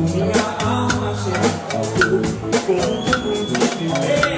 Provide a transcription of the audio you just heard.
minha alma se afogou com tudo de viver.